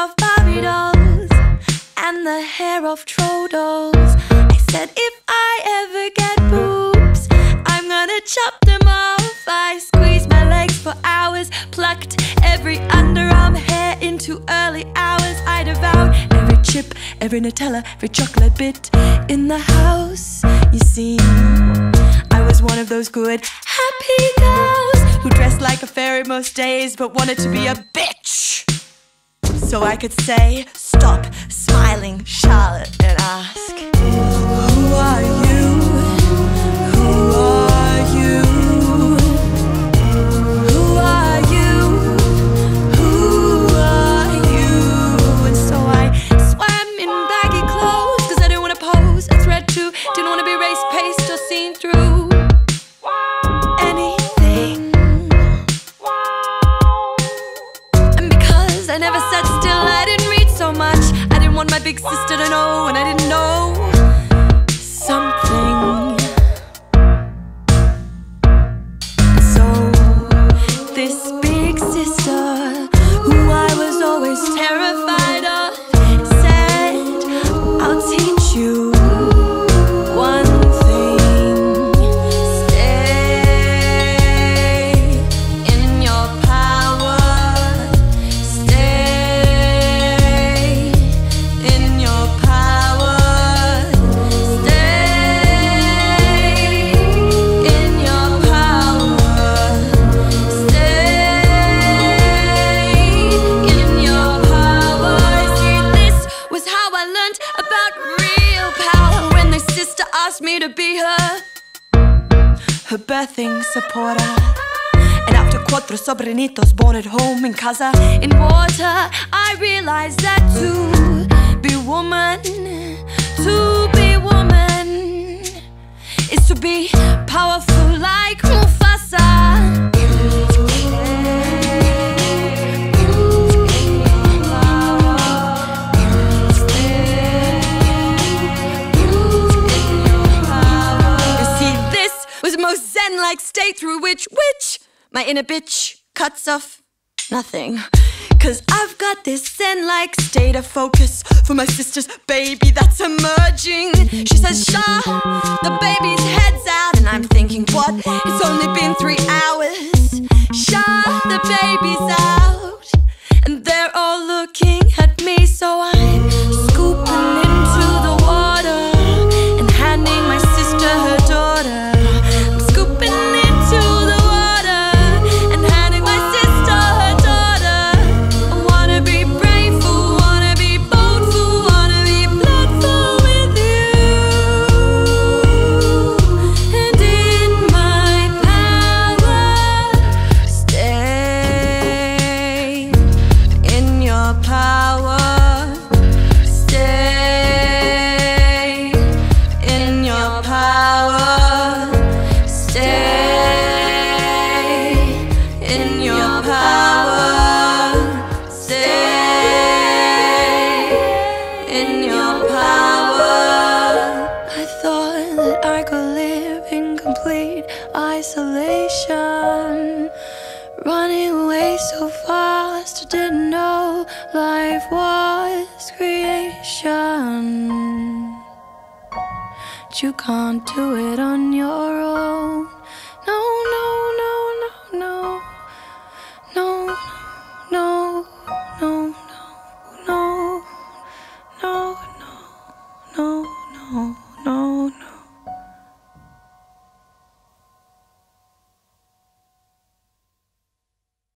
of Barbie dolls and the hair of troll dolls. I said, if I ever get boobs, I'm gonna chop them off. I squeezed my legs for hours, plucked every underarm hair into early hours. I devoured every chip, every Nutella, every chocolate bit in the house. You see, I was one of those good, happy girls who dressed like a fairy most days but wanted to be a bitch. So I could say, Stop smiling, Charlotte, and ask, Who are you? Who are you? Who are you? Who are you? And so I swam in baggy clothes, I didn't wanna pose. Didn't wanna be race paced or seen through anything. And because I never sat big sister to know, and I didn't know learned about real power when the sister asked me to be her her birthing supporter. And after cuatro sobrinitos born at home in casa in water, I realized that to be woman, to be was the most zen like state through which, which, my inner bitch cuts off nothing. Cause I've got this zen like state of focus for my sister's baby that's emerging. She says, Shah, the baby's head's out. And I'm thinking, what? It's only been three in your power. I thought that I could live in complete isolation. Running away so fast, I didn't know life was creation. But you can't do it on your own. all